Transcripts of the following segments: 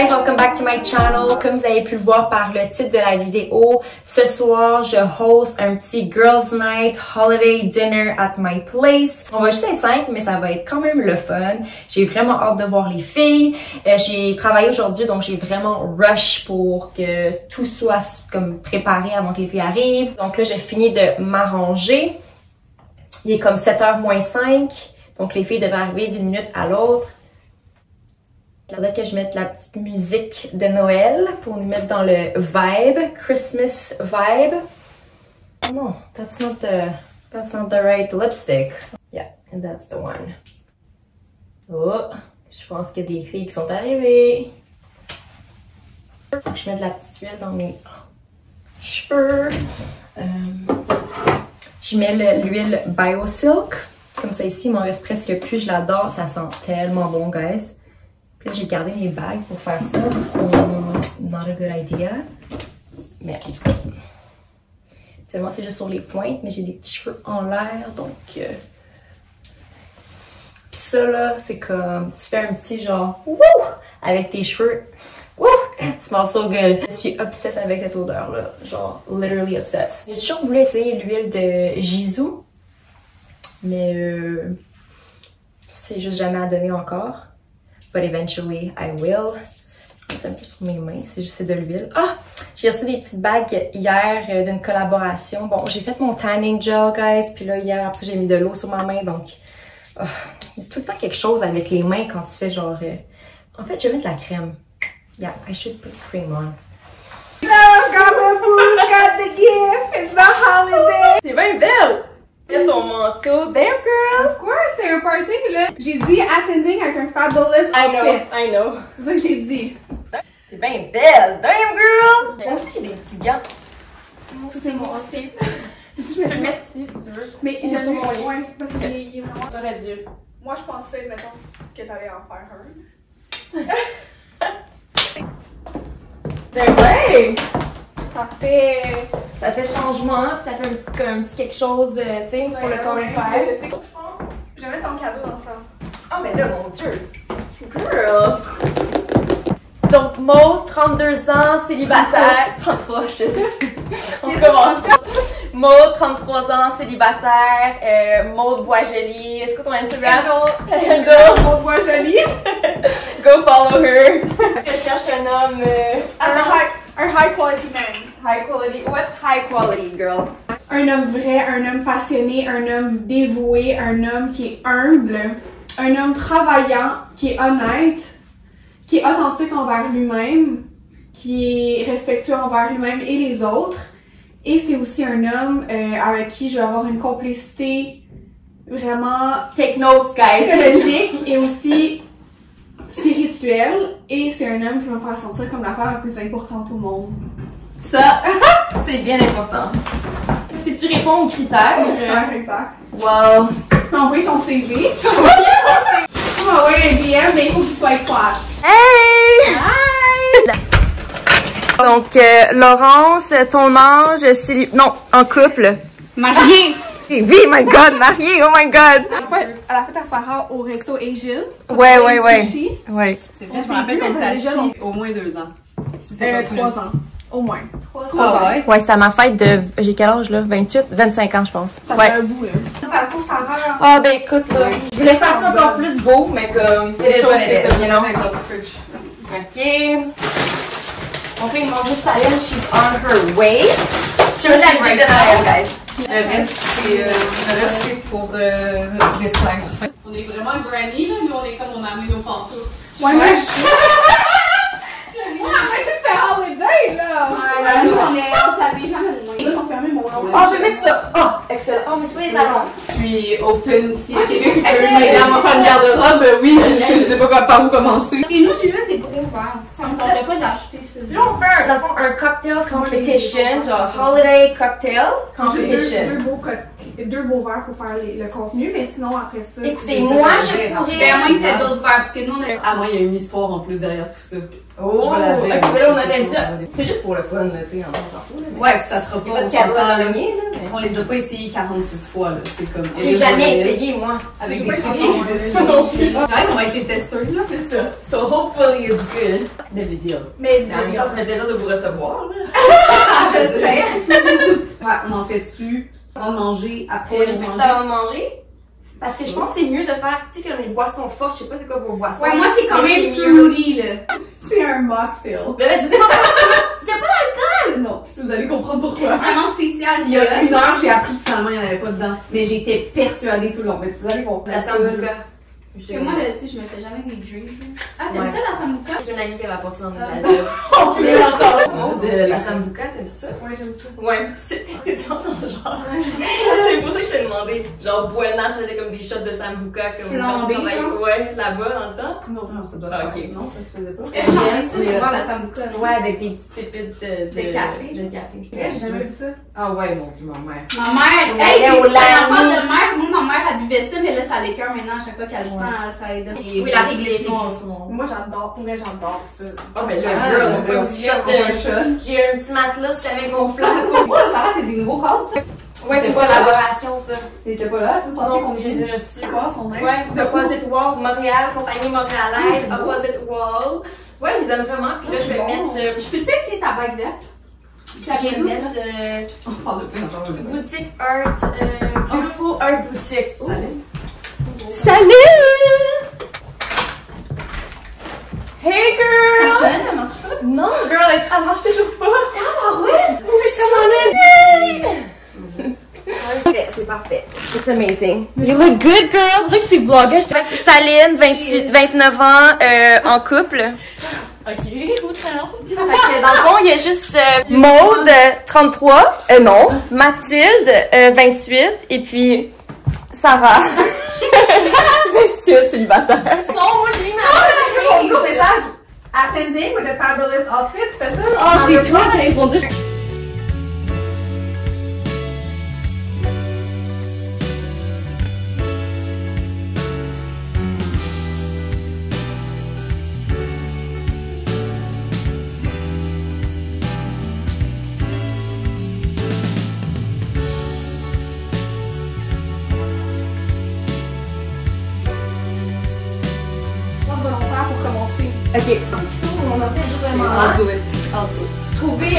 Guys, welcome back to my channel. Comme vous avez pu le voir par le titre de la vidéo, ce soir, je host un petit Girls Night Holiday Dinner at my place. On va juste être simple, mais ça va être quand même le fun. J'ai vraiment hâte de voir les filles. Euh, j'ai travaillé aujourd'hui, donc j'ai vraiment rush pour que tout soit comme préparé avant que les filles arrivent. Donc là, j'ai fini de m'arranger. Il est comme 7h moins 5, donc les filles devaient arriver d'une minute à l'autre. Regardez que je mette la petite musique de Noël pour nous mettre dans le vibe, Christmas vibe. Non, that's not the, that's not the right lipstick. Yeah, and that's the one. Oh, je pense qu'il y a des filles qui sont arrivées. Je mets de la petite huile dans mes cheveux. Euh, je mets l'huile BioSilk. Comme ça ici, il m'en reste presque plus. Je l'adore. Ça sent tellement bon, guys. Puis j'ai gardé mes bagues pour faire ça. Um, not a good idea. Mais en tout cas, c'est juste sur les pointes, mais j'ai des petits cheveux en l'air, donc... Euh... Puis ça, là, c'est comme, tu fais un petit genre, wouh, avec tes cheveux. Wouh, smells so good. Je suis obsesse avec cette odeur-là. Genre, literally obsessed. J'ai toujours voulu essayer l'huile de Jisoo, mais euh, c'est juste jamais à donner encore but eventually I will. Je un peu sur mes mains, c'est juste de l'huile. Ah! J'ai reçu des petites bagues hier euh, d'une collaboration. Bon, j'ai fait mon tanning gel, guys, puis là, hier, après j'ai mis de l'eau sur ma main, donc... Oh, il y a tout le temps quelque chose avec les mains quand tu fais genre... Euh... En fait, je vais mettre de la crème. Yeah, I should put cream on. Hello, got my got the gift, it's the holiday! T'es bien belle! Y'a ton manteau. Damn, girl! Of course, c'est un party, là. J'ai dit attending avec un fabulous I know, outfit. I know. C'est ça que j'ai dit. T'es bien belle. Damn, girl! Moi aussi, j'ai des petits gants. Moi c'est mon aussi. Je peux le mettre ici, si tu veux. Mais j'ai sur mon lit. Ouais, c'est parce qu'il est- il est vraiment... J'aurais dû. Moi, je pensais, mettons, que t'allais en faire un. Ben ouais! Ça fait... Ça fait changement, puis ça fait un petit, comme un petit quelque chose, euh, tu sais, pour le temps Ouais, fêtes. Je sais quoi, je pense. Je vais mettre ton cadeau dans ça. Oh, mais là, mon Dieu! Girl! Donc, Maud, 32 ans, célibataire. 33, shit. On commence. Maud, 33 ans, célibataire. Euh, Maud Boisjoli. Est-ce que ton Instagram? Hello! Voit jolie. Go follow her. Je cherche un homme. Euh, Un attends, high, un high quality man. high quality. What's high quality, girl? Un homme vrai, un homme passionné, un homme dévoué, un homme qui est humble, un homme travaillant, qui est honnête, qui est authentique envers lui-même, qui est respectueux envers lui-même et les autres. Et c'est aussi un homme euh, avec qui je vais avoir une complicité vraiment Take notes, guys. psychologique et aussi Et c'est un homme qui va me faire sentir comme la femme la plus importante au monde. Ça, c'est bien important. Si tu réponds aux critères, euh, Ouais, exact. wow. Tu peux envoyer ton CV. Tu peux m'envoyer un DM, mais il faut qu'il soit classe. Hey! Donc, euh, Laurence, ton ange, c'est... Non, en couple. Marié! Oui, my God, marié, oh my God. Elle a fait à Sarah au resto Asian. Ouais, ouais, ouais. Sushi. Ouais. C'est vrai, je me rappelle qu'on était assis au moins deux ans. Si c'est Euh, pas trois ans. Au moins. Ah ouais? Ouais, c'était à ma fête de... J'ai quel âge, là? 28? 25 ans, je pense. Ça Ouais. fait un bout, là. De toute façon, Sarah. Ah, ben écoute, là, je voulais faire ça encore plus beau, mais comme... Ça, what c'est ça. fridge. OK. On fait une manger salade, she's on her way. La musique de right Noël, guys. Le reste, c'est euh, le reste, c'est pour euh, les slimes. On est vraiment granny, là. Nous, on est comme on a amené nos pantoufles. Ouais, mais Moi, mais c'était holiday, là. Ouais, nous, on est, on s'habille jamais fermés, mon nom. Oh, je vais mettre ça. Oh, excellent. Oh, mais c'est pas les talons. Puis, open, s'il y a quelqu'un qui peut m'aider à me faire une garde-robe, euh, oui, c'est juste que je sais pas quoi- par où commencer. Et nous, j'ai juste des gros verres. Ça me tentait pas d'acheter ça. Là, on fait, un- dans le fond, un cocktail competition, genre holiday cocktail J'ai deux, competition. deux deux beaux verres pour faire les- le contenu, mais sinon après ça. Écoutez, moi, je dire. pourrais... Ben, à moins que t'aies d'autres verres, parce que nous, on a. Ah, moi, il y a une histoire en plus derrière tout ça. Oh, la ok, mais là, on attend ça. C'est juste pour le fun, là, tu sais, on s'en fout, là. mais- Ouais, puis ça sera pas, pas on de à là. mais- les a pas essayés 46 fois, là. C'est comme. J'ai jamais essayé, moi. Avec des. Non. Ouais, on va être testeurs, là. C'est ça. So hopefully it's good. Le vidéo. Mais Mais temps, ça fait plaisir de vous recevoir, là. Ah, j'espère. Ouais, on en fait On va manger après le manger. avant de manger. Parce que je pense que c'est mieux de faire, tu sais, comme les boissons fortes, je sais pas c'est quoi vos boissons. Ouais, moi, c'est quand Mais même fruity, là. C'est un mocktail. Mais là, dis-moi, Non, si vous allez comprendre pourquoi. Vraiment spécial, Il y a une heure, j'ai appris que finalement, il n'y en avait pas dedans. Mais j'étais persuadée tout le long. Mais vous allez comprendre. la sambuca. Parce que moi, là, tu sais, je me fais jamais des drinks. Ah, t'aimes Ouais. ça, la sambuca? J'ai une amie qui avait apporté dans la le mot de la sambuca, t'as dit ça? Ouais, j'aime ça. Ouais, c'était c'était dans ton genre. C'est pour ça que je t'ai demandé. Genre, Buena, ça faisait comme des shots de sambuca. Comme Flambé? Ouais, là-bas, dans le temps. Non, non, ça doit Ah, ok. Non, ça se faisait pas. J'en ai ça Mais, souvent, euh, la sambuca, non? Ouais, avec des petites pépites de, De café. De café. Ouais, j'ai jamais vu ça. Ah ouais, mon dieu, ma mère. Ma mère, hey, c'est Lamy. enfant de mère. Moi, ma mère, elle buvait ça, mais là, ça l'écœure maintenant. À chaque fois qu'elle le sent, ça aide. Oui, la les réglisse. Moi, j'adore. Pour vrai, j'adore ça. Oh, mais Ah, là, girl, on fait un va petit dire, shot. J'ai un petit matelas, j'avais gonflable. Oh, ça va, c'est des nouveaux cadres, ça. Ouais, c'est collaboration, ça. T'étais pas là, tu pensais Non, qu'on je les ai reçus. Ouais, Opposite Wall, Montréal, compagnie montréalaise, Opposite Wall. Ouais, je les aime vraiment. Puis là, je vais bon. mettre. euh, Je peux te essayer ta bague verte? Ça je euh, choses. Boutique Art, euh, Beautiful Art Boutique. Salut. Salut! Hey girl! Ça, ça marche pas? Non, girl, elle, elle marche toujours pas. Ah ouais? Oui. Ok, c'est parfait. It's amazing. You look good, girl. C'est vrai que tu je Saline, 28, 29 ans, euh, en couple. Ok, Fait que dans le fond, il y a juste euh, Maude, euh, 33, euh, non, Mathilde, euh, 28, et puis Sarah, 28, célibataire. Non, moi j'ai mis Mon Dieu, message. Attending with a fabulous outfit, c'était ça? Oh, c'est toi qui as répondu.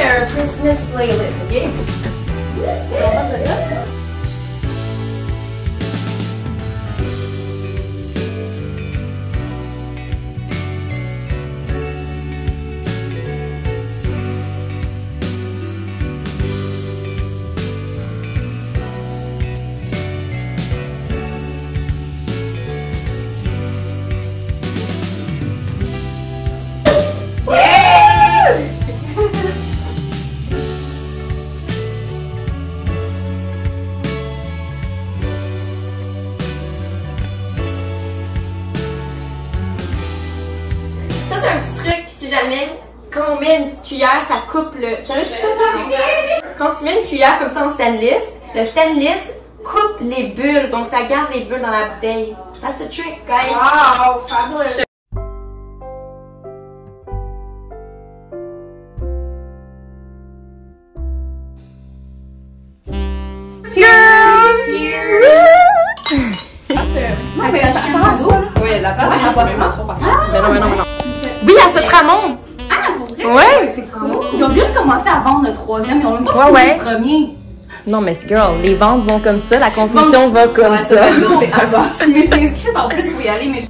It. Trouver un Christmas playlist, ok? Ça ça, toi? Quand tu mets une cuillère comme ça en stainless, le stainless coupe les bulles, donc ça garde les bulles dans la bouteille. That's a trick, guys. Wow, fabulous. Non, mais Ouais, la place, c'est pas même en trois parties. Mais non, mais non, mais non. Oui, à ce tramon. Ah, pour vrai? Ouais. C'est cool. Ils ont déjà commencé à vendre le troisième, ils ont même pas Ouais, fini ouais. le premier. Non, mais girl, les ventes vont comme ça, la consommation va comme Ouais, ça. c'est bas. Je me suis inscrite en plus pour y aller, mais je-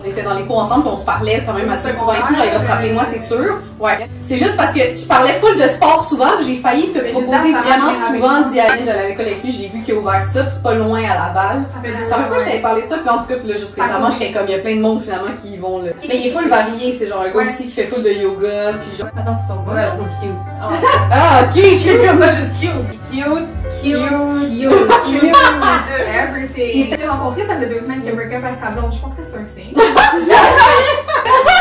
On était dans les cours ensemble, on se parlait quand même assez souvent et tout. J'avais se rappeler moi, c'est sûr. Ouais. C'est juste parce que tu parlais full de sport souvent, j'ai failli te Mais proposer vraiment souvent d'y aller. J'allais à l'école avec lui, j'ai vu qu'il a ouvert ça, puis c'est pas loin à la balle. Ça fait je ouais. t'avais parlé de ça, puis en tout cas, puis là, juste Ça récemment, j'étais comme, il y a plein de monde finalement qui y vont là. Mais il est full varié, c'est genre un gars Ouais. aussi qui fait full de yoga, puis genre. Attends, c'est ton Ouais, elles sont cute. Ah, ok, je suis comme moi, juste cute. Cute, Cute, cute, cute. Everything. Il était rencontré, ça fait deux semaines qu'il a break up avec sa blonde. Je pense que c'est un signe.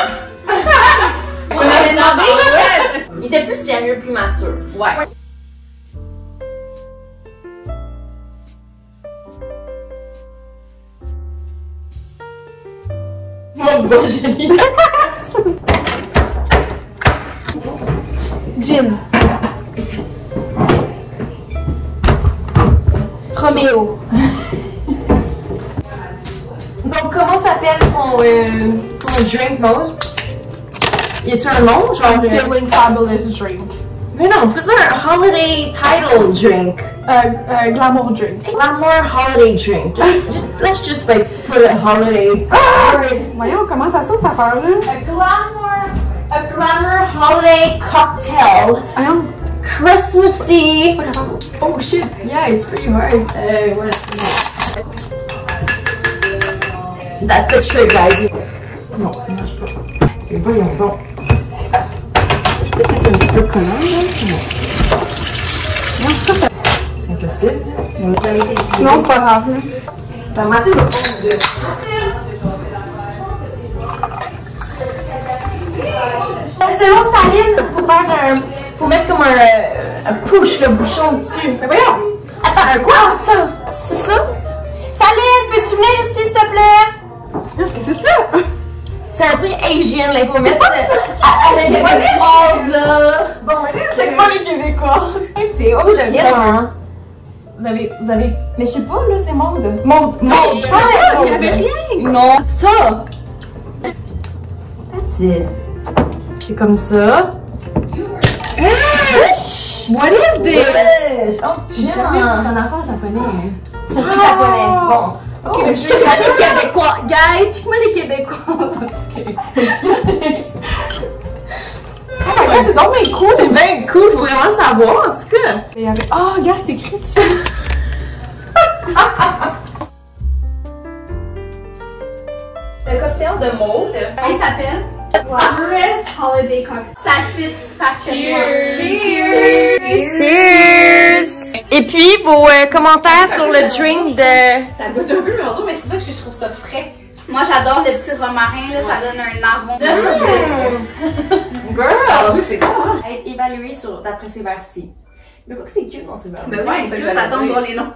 Avait demandé, Il était plus sérieux, plus mature. Ouais. Mon beau génie. Jim. Roméo. Donc, comment s'appelle ton, euh, ton drink mode? Y a-tu long? Genre, euh, Feeling fabulous drink. mais non, faisons un holiday title drink. Euh, euh, glamour drink. A glamour holiday drink. Just, just, let's just like put a holiday word. Voyons, comment ça sonne cette affaire-là? A glamour, a glamour holiday cocktail. Voyons. Christmassy. Oh shit, yeah, it's pretty hard. Uh, what? That's the trick, guys. Non, ça marche pas. Et voyons donc. Peut-être que c'est un petit peu collant, là. Non. Ça, c'est impossible. Non, c'est pas grave. Ça m'a dit de. C'est long, Saline, pour faire un. Pour mettre comme un, euh, un push, le bouchon dessus. Mais voyons! Attends, un quoi? ça? C'est ça? Saline, peux-tu venir ici, s'il te plaît? Qu'est-ce que c'est ça? C'est un truc Asian, là, il faut mettre. Elle est Québécoise, là. Bon, check pas les Québécois. C'est haut de hein? Vous avez, vous avez, mais je sais pas, là, c'est mode. Mode, mode, pas il y avait rien. Non, ça. That's it. C'est comme ça. What is this? Oh, tiens. C'est un affaire japonais. C'est un truc japonais. Bon. Oh, check-moi les Québécois. Guys, check-moi les Québécois. Oh my god, c'est donc bien cool! C'est bien cool, faut vraiment savoir, en tout cas. Il y avait... Oh, regarde, c'est écrit dessus! Le cocktail de mode. Il s'appelle Glamorous Holiday Cocktail. Ça fit parfaitement. Cheers! Cheers! Et puis, vos euh, commentaires sur le drink de... Ça goûte un peu mais mais c'est ça que je trouve ça frais. Moi, j'adore le petit romarin, là. Ça donne un larron. De Ah Girl! oui, c'est bon, hein? Être évalué sur, d'après ces vers-ci. Mais quoi que c'est cute dans ces vers Ben Ouais, oui, c'est cute. dire. voir les noms.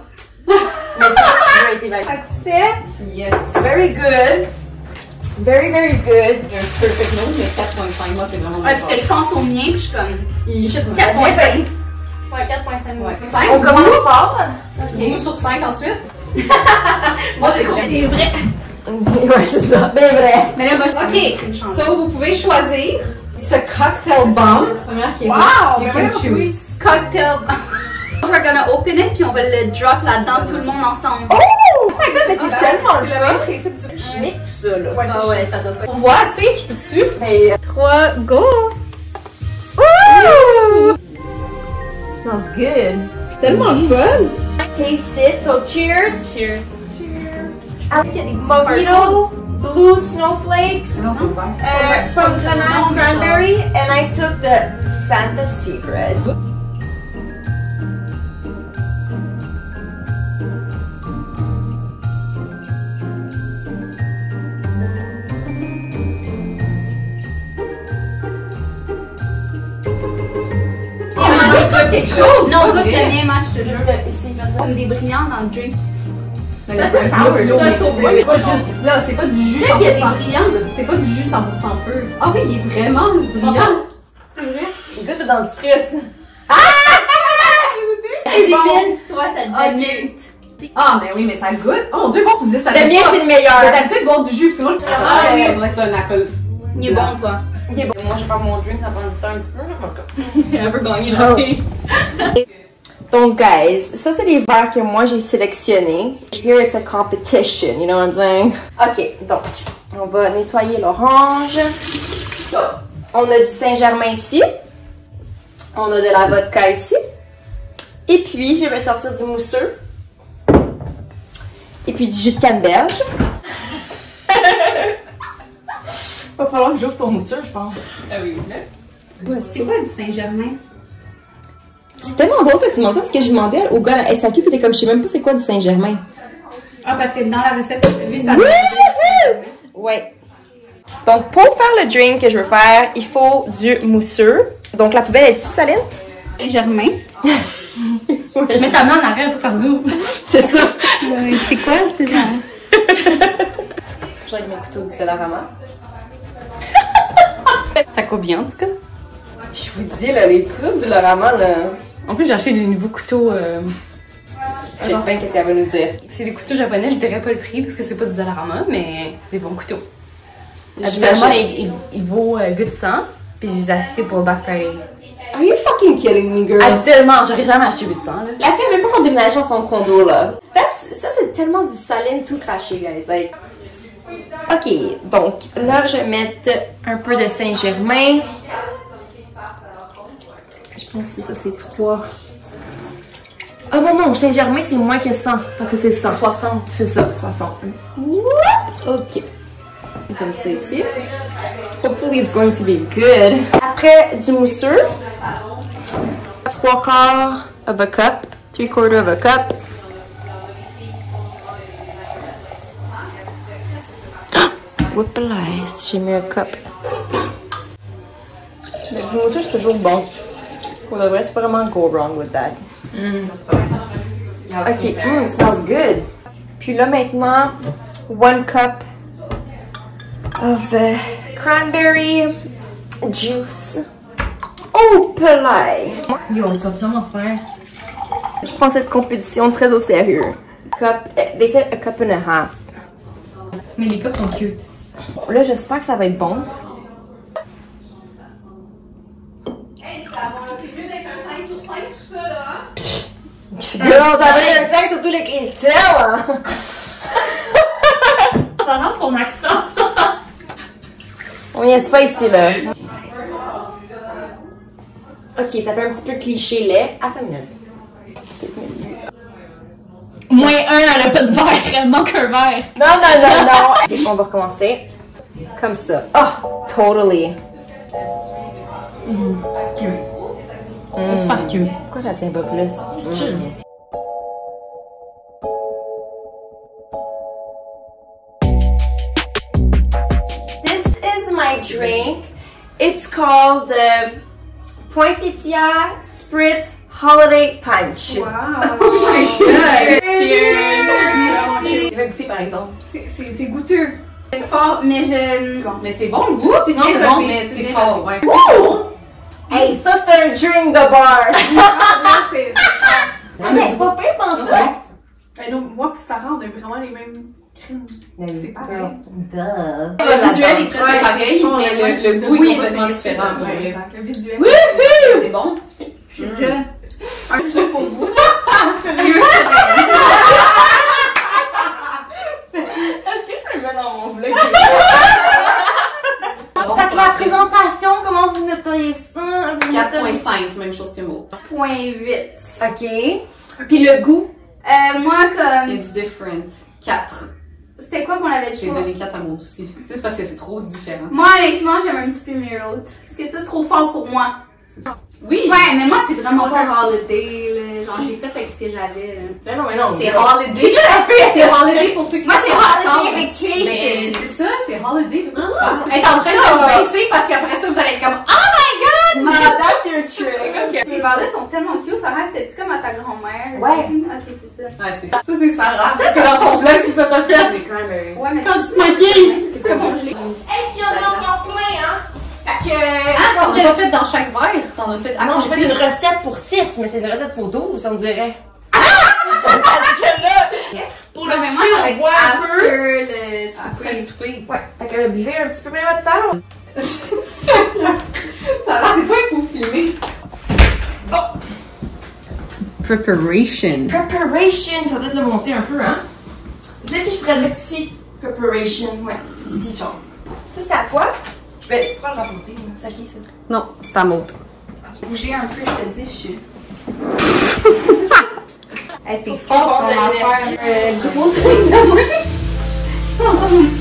Mais ça va être évalué. Satisfaite? Yes. Very good. Very, very good. J'ai un perfect note, mais 4.5, moi, c'est vraiment Ouais, parce que je pense au mien, puis je suis comme Il 4.5. Ouais, 4.5 moi Ouais. aussi. 5 On commence fort. Goût sur 5 ensuite. moi, c'est vrai. C'est vrai. ouais, c'est ça. Bien vrai. Mais là, moi, je Ok, so vous pouvez choisir ce cocktail bomb. Première qui est Wow, You can choose. Cocktail. We're gonna open it, puis on va le drop là-dedans, tout le monde ensemble. Oh my god, mais c'est tellement le même principe du Chimique tout ça, là. Ouais, Ah ouais, ça doit pas. On voit assez, je peux dessus. Mais... 3, go! Ooh! Smells good. Tellement fun. Taste it. So cheers. Cheers. Cheers! Il y a des petits Mojito, blue snowflakes, Non, c'est pas. uh, pomegranate cranberry, and I took the Santa Secret. Quelque chose. Non, goûte le mien, match, je te jure. Ici, Comme des brillants dans le drink. Là, c'est pas bleu. pas juste. Là, c'est pas du jus Il y a des 100%. brillants. C'est pas du jus 100% pur. Ah oui, il est vraiment brillant. C'est vrai? Goûte le dentifrice. Vas-y, Vin, toi, ça te dit mieux. Ah, mais oui, mais ça goûte. Oh mon dieu, bon, tu dis ça Le goûte mien, c'est le meilleur. C'est d'habitude boire du jus, parce que moi, je Ah, ah, oui. oui. c'est un alcool. Il est bon, toi. Ok, bon, moi je mon drink, ça prend du temps un petit peu. En tout cas. Elle veut gagner la fille. Donc, guys, ça, c'est les verres que moi, j'ai sélectionnés. Here, it's a competition, you know what I'm saying? OK, donc, on va nettoyer l'orange. On a du Saint-Germain ici. On a de la vodka ici. Et puis, je vais sortir du mousseux. Et puis, du jus de canneberge. Va falloir que j'ouvre ton mousseux, je pense. Ah oui, là. C'est quoi du Saint-Germain? C'est tellement drôle que tu demandes ça parce que j'ai demandé au gars à la SAQ puis t'es comme je sais même pas c'est quoi du Saint-Germain. Ah, parce que dans la recette, lui, ça Ouais. Donc pour faire le drink que je veux faire, il faut du mousseux. Donc la poubelle est ici, Saline? Saint-Germain. Mets ta main en arrière pour que ça s'ouvre. C'est ça. c'est quoi, c'est là? Toujours avec mes couteaux du Dollarama. Ça coupe bien en tout cas. Je vous dis là, les couteaux du là. En plus, j'ai acheté des nouveaux couteaux. euh, bien qu'est-ce qu'elle va nous dire. c'est des couteaux japonais, je dirais pas le prix parce que c'est pas du Dollarama, mais c'est des bons couteaux. Habituellement, il, il, il vaut euh, 800, puis je les ai achetés pour Black Friday. Are you fucking kidding me, girl? Habituellement, j'aurais jamais acheté 800. Là. La fille même pas déménagé dans son condo là. That's- ça c'est tellement du saline tout craché, guys. Like. Ok, donc là je vais mettre un peu de Saint-Germain. Je pense que ça c'est 3. Ah non, non, Saint-Germain c'est moins que 100. Donc c'est 100. 60. C'est ça, 60. What? Ok. Comme ça ici. Hopefully it's going to be good. Après du mousseux. 3 quarts of a cup, 3 quarter of a cup. Whoopalize, j'ai mis un cup. Mais du c'est toujours bon. Pour le vrai, c'est pas vraiment go wrong with that. Ok, mm, it smells good. Puis là maintenant, one cup of uh, cranberry juice. Oh, pelay! Yo, tu vas vraiment faire. Je prends cette compétition très au sérieux. Cup, eh, they said a cup and a half. Mais les cups sont cute. Là, j'espère que ça va être bon. C'est mieux d'être un 5 sur 5, tout ça, là. hein? Va être un 5 sur tous les critères, là. Ça rend son accent. On y est pas ici, là. Ok, ça fait un petit peu cliché lait. Attends une minute. Moins un, elle a pas de verre, elle manque un verre. Non, non, non, non. On va recommencer. Comme ça. Oh, totally. C'est super cute. Pourquoi ça tient pas plus? This is my drink. It's called uh, Poinsettia Spritz Holiday Punch. Wow! Je vais goûter par exemple. C'est- C'est c'est goûteux. C'est fort, mais je. Mais c'est bon le goût. C'est Non, bien c'est bon, mais c'est c'est fort, ouais. C'est bon. Hey, ça c'est un drink de bar. Ah, c'est- Ah, mais c'est pas pire, Non, c'est bon. Ben non, moi pis Sarah, on a vraiment les mêmes crimes. C'est pareil. Duh. Le visuel est presque Ouais, pareil, c'est mais le, le goût est complètement mais différent. c'est. Le visuel. C'est bon. Je. Un jeu pour vous. Est-ce que je peux le mettre dans mon vlog? Bon, Fait que la présentation, comment vous noteriez ça? Vous noteriez- 4.5, même chose que moi. Point 8. Ok. Puis le goût? Euh, moi, comme. It's different. 4. C'était quoi qu'on avait dit? J'ai donné 4 à mon aussi. Tu sais, c'est parce que c'est trop différent. Moi, honnêtement, j'aime un petit peu mieux l'autre. Parce que ça, c'est trop fort pour moi. Oui! Ouais, mais moi, c'est vraiment pas un holiday, là. Genre, j'ai fait avec ce que j'avais, là. Ben non, mais non. C'est holiday. C'est holiday pour ceux qui Moi, c'est holiday Mais vacation. C'est ça, c'est holiday. Elle est en train de me baisser parce qu'après ça, vous allez être comme Oh Ah, that's your trick. Ces verres-là sont tellement cute. Ça reste, c'était-tu comme à ta grand-mère? Ouais. Ok, c'est ça. Ouais, c'est ça, c'est Sarah. Parce que dans ton vlog, c'est ça t'as fait. Ouais, mais Quand tu te maquilles. C'est comme je l'ai. Et puis on a encore plein, hein? Que. Ah, t'en as pas fait dans chaque verre. T'en as fait à Ah non, j'ai fait une recette pour 6, mais c'est une recette pour 12, on dirait. Parce que là, pour le mais moi, souper, ça on boit un peu. le Après le souper. souper. Ouais, fait que buvez un petit peu plus votre temps. Sarah, c'est toi qui faut filmer. Preparation. Preparation, faudrait peut-être le monter un peu, hein? Peut-être que je pourrais le mettre ici. Preparation, ouais, ici, genre. Ça, c'est à toi? Pourras le rapporter, là. c'est qui ça? Non, c'est à mode. Bouger un peu, je te dis, je suis. hey, c'est fort ton affaire. Euh, gros truc de moi.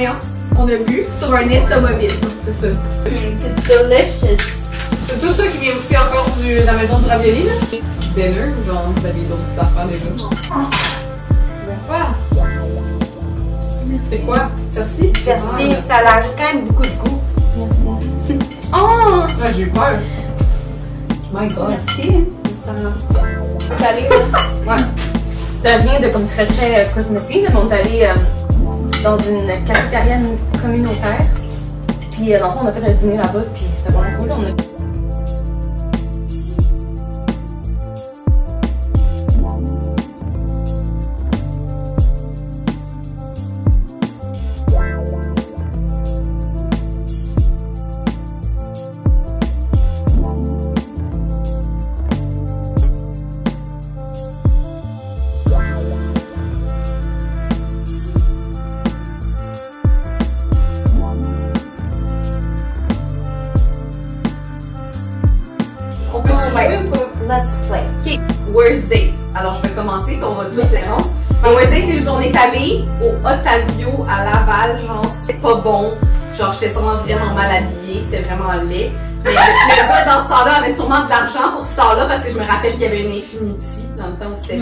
Voyons, on a bu sur un estomobile. C'est ça. Mm, it's delicious. C'est tout ça qui vient aussi encore du, de la maison du ravioli, là? Dinner, genre, vous avez d'autres affaires déjà? Ben quoi? C'est quoi? Merci? Merci, ça ajoute quand même beaucoup de goût. Oh! Ah, j'ai eu peur. My god. Merci. Ça là. Ça vient de comme très très euh, cosmétique, mais on est allé euh, dans une cafétéria communautaire. Puis euh, dans le fond, on a fait un dîner là-bas, puis c'était vraiment cool. On. Je vais commencer, puis on va tout référence. Un worst date, c'est juste, on est allé au Otavio à Laval, genre, c'est pas bon. Genre, j'étais sûrement vraiment mal habillée, c'était vraiment laid. Mais le, gars dans ce temps-là avait sûrement de l'argent pour ce temps-là parce que je me rappelle qu'il y avait une Infinity dans le temps où c'était.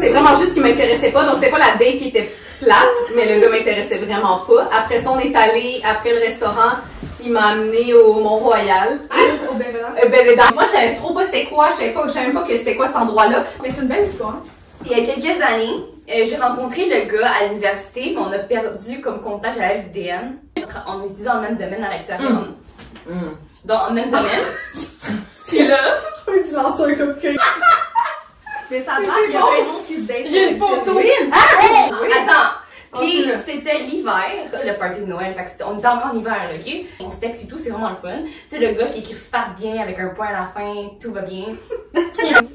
C'est vraiment juste qu'il m'intéressait pas, donc c'est pas la date qui était plate, mais le gars m'intéressait vraiment pas. Après ça, on est allé, après le restaurant, il m'a amené au Mont-Royal. Au Belvedere. Euh, Belvédère. Moi, je savais trop pas c'était quoi, je savais pas, je savais pas que c'était quoi cet endroit-là. Mais c'est une belle histoire. Il y a quelques années, euh, j'ai rencontré le gars à l'université, mais on a perdu comme contact à l'UDN. On étudie dans le même domaine à l'actuel. Dans le même domaine. Puis là, Oui, tu lances un cupcake. Mais ça a l'air qu'il y a plein de monde qui se date. j'ai une photo. Oui. Attends. Puis Ok. C'était l'hiver, le party de Noël. Fait que on était encore en hiver, là, ok? On se texte et tout, c'est vraiment le fun. Tu sais, le gars qui écrit super bien avec un point à la fin, tout va bien.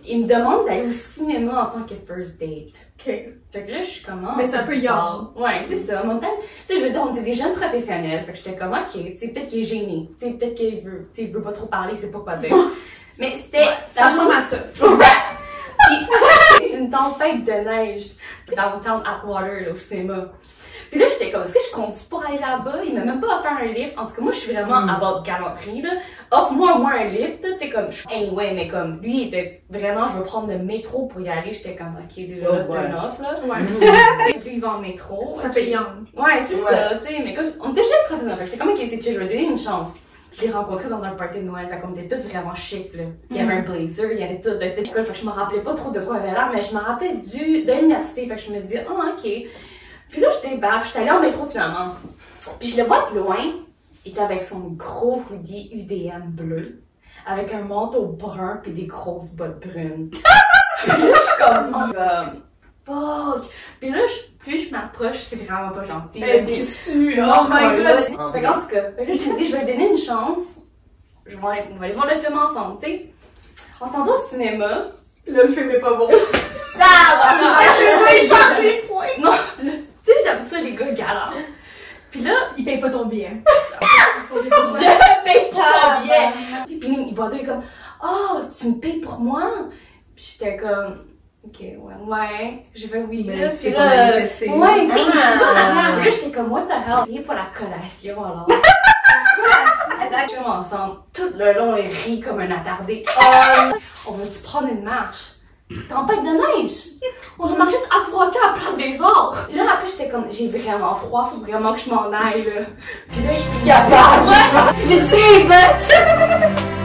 Il me demande d'aller au cinéma en tant que first date. Ok. Fait que là, je suis comment? Mais c'est un peu bizarre. Ouais, c'est ça. Mais en même temps, tu sais, je veux dire, on était des jeunes professionnels. Fait que j'étais comme, ok, tu sais, peut-être qu'il est gêné. Tu sais, peut-être qu'il veut, tu sais, il veut pas trop parler, c'est pas quoi dire. Mais c'était. Ça ressemble à ça. Puis, une tempête de neige downtown Atwater, là, au cinéma. Puis là, j'étais comme, est-ce que je compte pour aller là-bas? Il m'a même pas offert un lift. En tout cas, moi, je suis vraiment Mm. à bord de galanterie, là. Offre-moi au moins un lift. T'es comme, je- anyway, mais comme, lui, il était vraiment, je veux prendre le métro pour y aller. J'étais comme, ok, déjà, Oh, là, ouais. turn off, là. Ouais. Et puis, il va en métro. Ça fait young. Ouais, c'est Ouais. ça, tu sais, mais comme, on était jeunes professionnels, j'étais comme, ok, c'est chill, je vais donner une chance. Je l'ai rencontré dans un party de Noël, fait qu'on était toutes vraiment chic, là. Il y avait un blazer, il y avait tout, tu sais, fait que je me rappelais pas trop de quoi il avait l'air, mais je me rappelais du, de l'université, fait que je me dis, oh, ok. Puis là, je débarque, j'étais allée en métro finalement. Puis je le vois de loin, il était avec son gros hoodie UDM bleu, avec un manteau brun puis des grosses bottes brunes. puis là, je suis comme, oh, fuck. Puis là, je- plus je m'approche, c'est vraiment pas gentil. Elle est déçue. Oh my god. Fait qu'en tout cas, là, je me dis, je vais lui donner une chance. Je vais, aller- on va aller voir le film ensemble, tu sais. On s'en va au cinéma. Là, le film est pas bon. Ah, des points. Non, le- j'aime ça, les gars galants. Puis là, Il paye pas ton billet. je paye pour son billet. Puis il voit deux, comme, oh, tu me payes pour moi? Puis j'étais comme, ok, ouais, ouais, je vais oui. Mais là, tu puis t'es là. Ouais, tu il Ah. en Là, j'étais comme, what the hell? Payé pour la collation, alors. Là, je ensemble, tout le long, il rit comme un attardé. Euh, on va-tu prendre une marche? Tempête de neige! On va marcher à trois à la place des arbres! Puis là, après, j'étais comme, j'ai vraiment froid, faut vraiment que je m'en aille, là. Puis là, je suis plus capable! Ouais. Tu veux tuer les bottes?